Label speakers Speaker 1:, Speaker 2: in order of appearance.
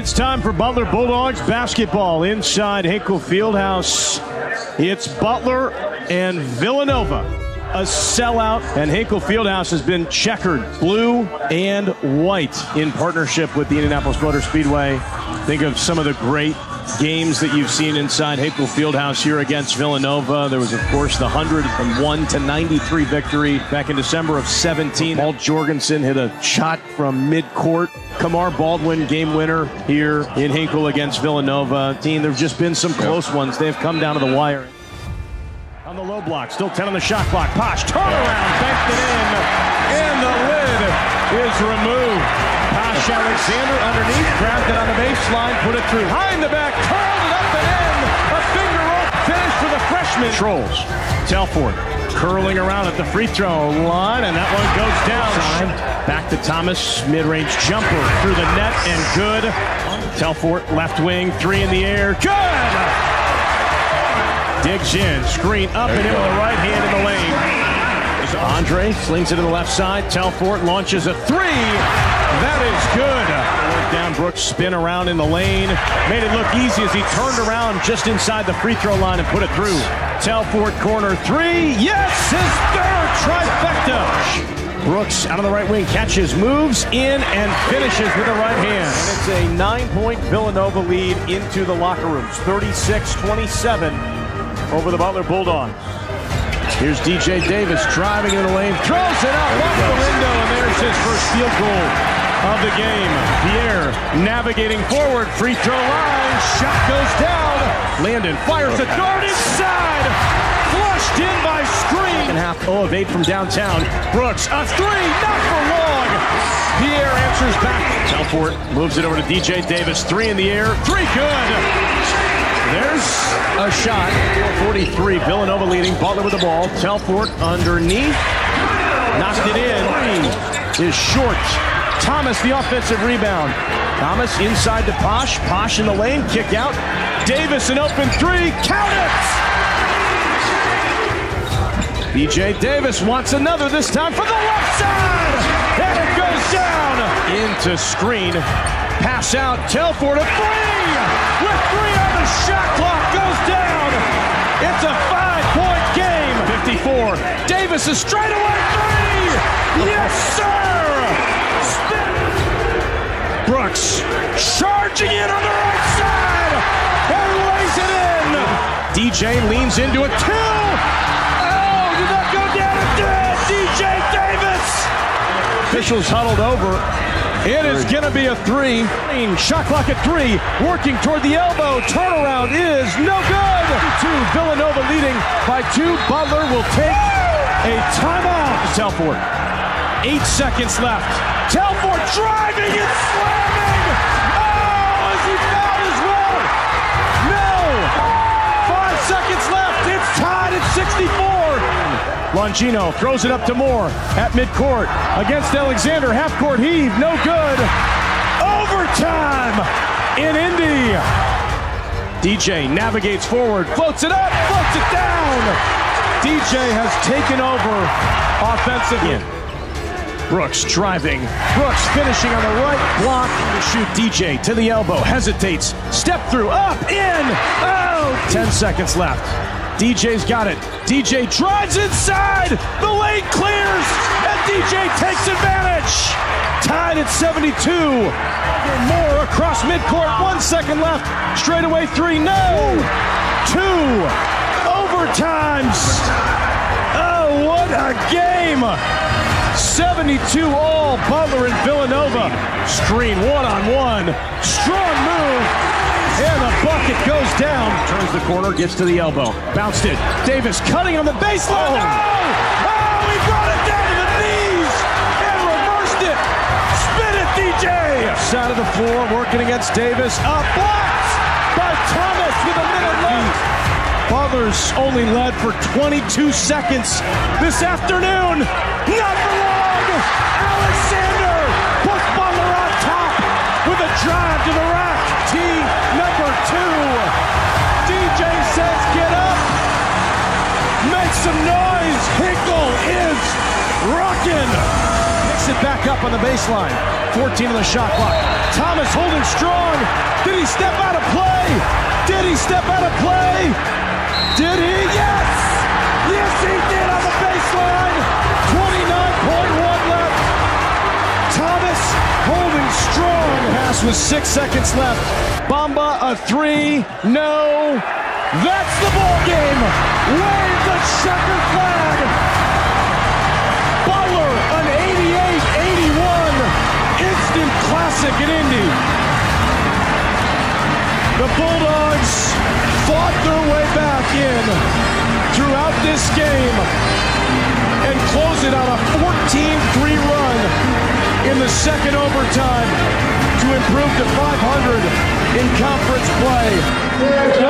Speaker 1: It's time for Butler Bulldogs basketball inside Hinkle Fieldhouse. It's Butler and Villanova. A sellout, and Hinkle Fieldhouse has been checkered blue and white in partnership with the Indianapolis Motor Speedway. Think of some of the great games that you've seen inside Hinkle Fieldhouse here against Villanova. There was, of course, the 101 to 93 victory back in December of 17. Paul Jorgensen hit a shot from midcourt. Kamar Baldwin, game winner here in Hinkle against Villanova. Team, there have just been some close ones. They've come down to the wire. On the low block, still 10 on the shot clock. Posh, turnaround, banked it in, and the lid is removed. Posh Alexander underneath, grabbed it on the baseline, put it through. High in the back, curled it up and in. A finger roll finish for the freshman. Trolls, Telfort, curling around at the free throw line, and that one goes down. Back to Thomas, mid-range jumper through the net, and good. Telfort, left wing, three in the air, good! Digs in, screen up and in with the right hand in the lane. Andre slings it to the left side. Telfort launches a three. That is good. Down Brooks, spin around in the lane. Made it look easy as he turned around just inside the free throw line and put it through. Telfort corner three. Yes, his third trifecta. Brooks out of the right wing, catches, moves in, and finishes with the right hand. And it's a nine-point Villanova lead into the locker rooms. 36-27 over the Butler Bulldogs. Here's DJ Davis driving in the lane, throws it out off the window, and there's his first field goal of the game. Pierce navigating forward, free throw line, shot goes down. Landon fires the dart inside, flushed in by Screen. And half 0 of 8 from downtown. Brooks, a three, not for long. Pierce answers back. Telfort moves it over to DJ Davis, three in the air, three good. There's a shot. 43. Villanova leading. Butler with the ball. Telfort underneath. Knocked it in. Is short. Thomas the offensive rebound. Thomas inside to Posh. Posh in the lane. Kick out. Davis an open three. Count it! DJ Davis wants another this time for the left side. And it goes down. Into screen. Pass out. Telfort a three. With three on the shot clock goes down. It's a five-point game. 54. Davis is straight away three. Yes, sir. Brooks charging in on the right side and lays it in. DJ leans into it. Two. Oh, did that go down? Did. DJ Davis. Officials huddled over. It is going to be a three. Shot clock at three. Working toward the elbow. Turnaround is no good. Two. Villanova leading by two. Butler will take a timeout. Telfort. Eight seconds left. Telfort driving and slamming. Oh, is he fouled as well? No. Five seconds left. It's tied at 64. Longino throws it up to Moore at midcourt against Alexander. Half court heave, no good. Overtime in Indy. DJ navigates forward, floats it up, floats it down. DJ has taken over offensively. Brooks driving. Brooks finishing on the right block. Shoot DJ to the elbow. Hesitates. Step through. Up. In. Oh. 10 seconds left. DJ's got it. DJ drives inside. The lane clears. And DJ takes advantage. Tied at 72. Moore across midcourt. One second left. Straightaway three. No. Two. Overtimes. Oh, what a game. 72 all. Butler and Villanova. Screen one on one. Strong move. And the bucket goes down. Turns the corner, gets to the elbow. Bounced it. Davis cutting on the baseline. Oh! Oh, oh he brought it down to the knees and reversed it. Spin it, DJ. Side of the floor, working against Davis. Up blocked by Thomas with a minute left. Butler's only led for 22 seconds this afternoon. Not for long. Alexander puts Butler on top with a drive to the rack. T number two. DJ says, get up. Make some noise. Hinkle is rocking. Picks it back up on the baseline. 14 on the shot clock. Thomas holding strong. Did he step out of play? Did he step out of play? Did he? Yes! Yes, he did on the baseline. 29.1 left. Thomas holding strong. Pass with six seconds left. Bamba a three. No. That's the ball game. Wave the checker flag. This game and close it on a 14-3 run in the second overtime to improve to 500 in conference play.